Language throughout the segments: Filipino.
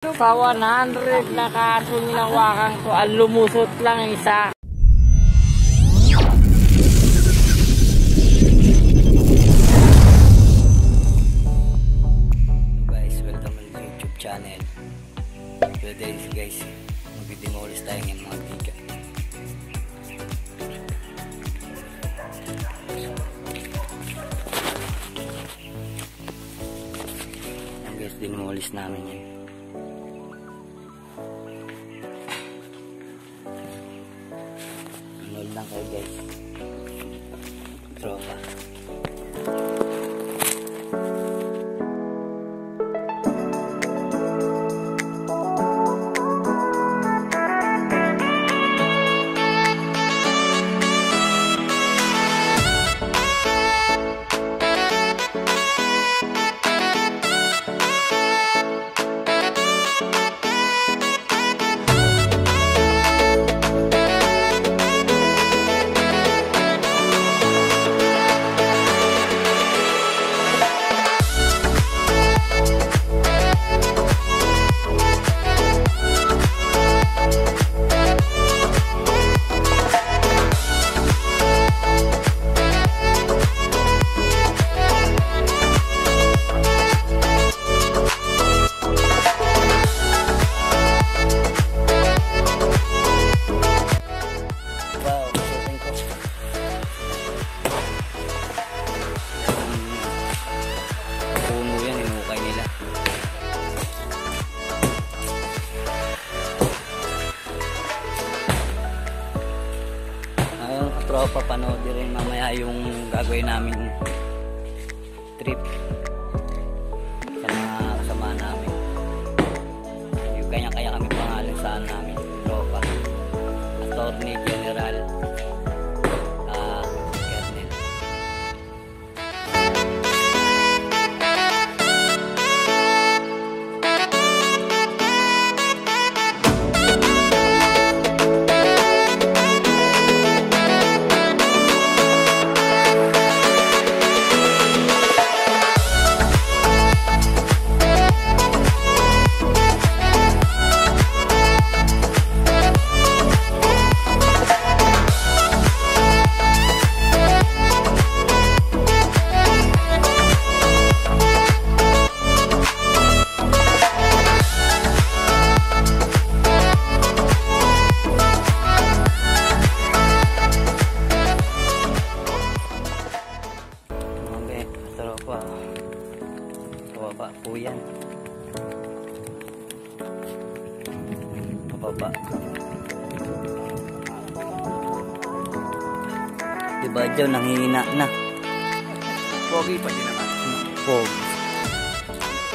Sa 100 na kaso ninawakan ko, ang lumusot lang isa. guys, welcome to the YouTube channel. Today guys, magdidemolish tayo ng mga biga. Yan guys, demolish namin yun. Ano lang kayo guys. Katropa, panood rin mamaya yung gagawin namin trip sa mga kasama namin. Yung kanya-kanya kami pangalan saan namin, tropa. Attorney General Diba dyan, nanghihina na. Pogi pa din naman. Pog.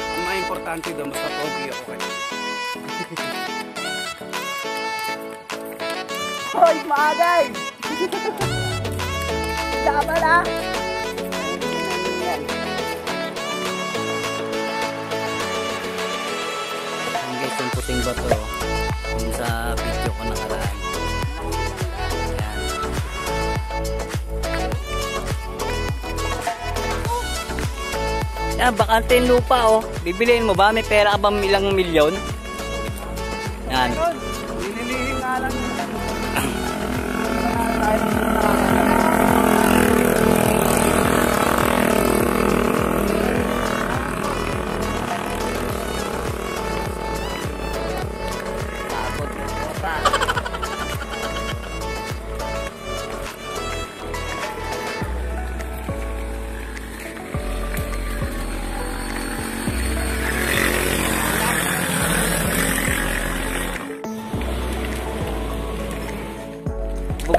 Ang mga importante doon, basta pogi ako kayo. Hoy, maagay! Tama na! Ang guys, yung puting bato, yung sa video ko nakaraan. Yan. Yan, bakante yung lupa oh. Bibiliin mo ba? May pera ka bang ilang milyon? Yan.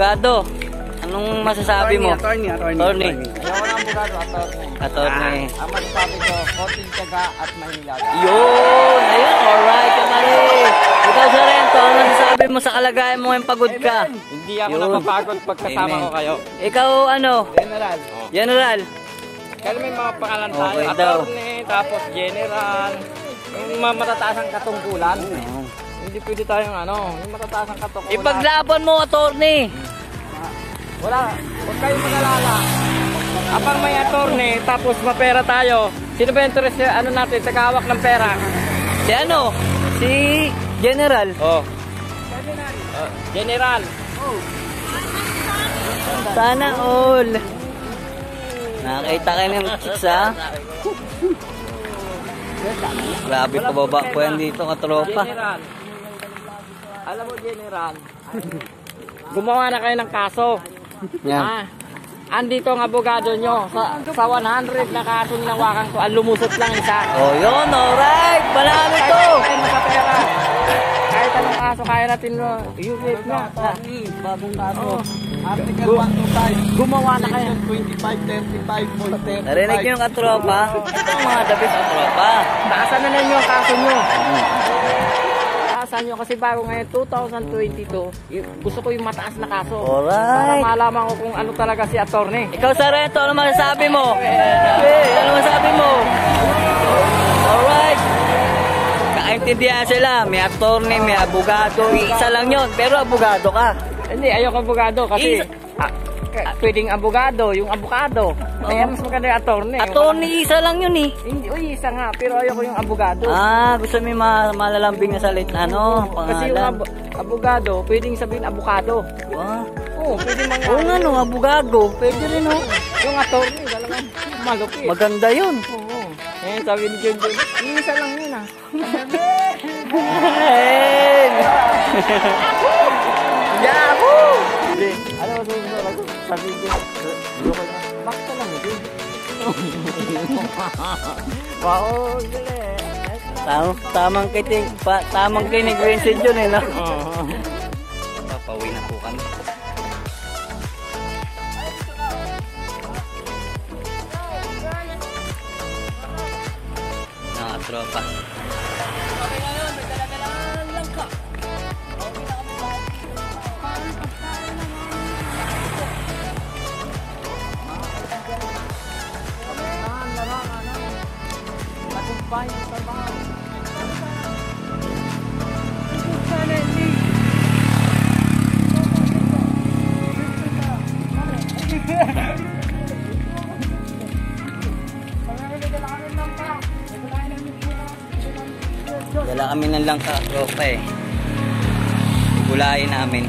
Bugado, anong masasabi mo? Attorney, attorney, Attorney. Ayaw ng bugado, attorney. Attorney. Ang masasabi ko, konting tiyaga at mahilaga. Yun! Ayun, alright, kamari. Ikaw, Sorrento, ano masasabi mo sa kalagayan mo yung pagod ka? Hindi ako Yun. napapagod pag kasama Amen. ko kayo. Ikaw, ano? General. General. Kaya may mga pangalan tayo. Okay daw. Attorney, tapos general. Yung matataas ang katungkulan. Hindi pwede tayong ano, yung matataas ang katungkulan. Ipaglaban mo, attorney. Wala, huwag kayong mag-alala. Apang may attorney, tapos mapera tayo. Sino ba yung interest ano natin, tagawak ng pera? Si ano? Si General. Oh. Oh, General. Sana all. Nakakita kayo ng chicks ha? Grabe pababa po yan dito katropa. General. Alam mo, General. Gumawa na kayo ng kaso. Yan. Ah, andito ang abogado nyo. Sa, sa 100 na kaso ninawakan ko, ang lumusot lang isa. Oh yun, alright. Panalo to. Kahit sa pera. Kahit anong kaso, kaya natin uh, i-rate na. Bagong kaso. Oh. Article 125. Gumawa na kayo. 25, 35, 30. Narinig nyo yung katropa? Ito ang mga dabis katropa. Taasan na ninyo ang kaso nyo. Taasan nyo kasi bago ngayon 2022, y- gusto ko yung mataas na kaso. Para Alright. malaman ko kung ano talaga si attorney. Ikaw, Sarento, ano masasabi mo? Hey, ano masasabi mo? Alright. Kaintindihan sila. May attorney, may abogado. Isa lang yon pero abogado ka. Hindi, ayoko abogado kasi Isa- ah, pwedeng abogado, yung abogado. Kaya mas maganda yung attorney. Attorney, isa lang yun eh. Hindi, uy, isa nga, pero ayoko yung abogado. Ah, gusto mo yung ma- malalambing na salit, ano, kasi yung pangalan. ab- abogado, pwedeng sabihin abogado. Ah. Oo, pwedeng mga... Oo nga no, abogado. Pwede rin oh. Yung attorney, talagang malupit. Maganda yun. Oo. Eh, sabi ni John John, yung isa lang yun ah. Hey! Yahoo! Ano ako? Sabi ko, Wow, galing. Tam tamang kiting, pa, tamang kinig Vincent yun eh, no? Oo. Papauwi na po kami. Mga tropa. Dala kami ng langka, tropa eh. Gulayin namin.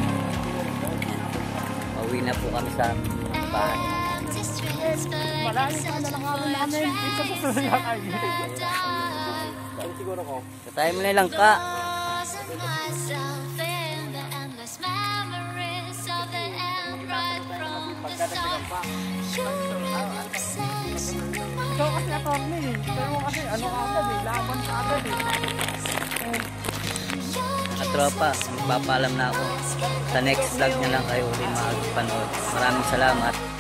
Pauwi na po kami sa bahay. Siguro ko. Katayin mo na yung langka. Ito kasi attorney. Pero kasi ano ka agad eh, laban ka agad eh. Mga tropa, magpapaalam na ako. Sa next vlog na lang kayo ulit makapanood. Maraming salamat.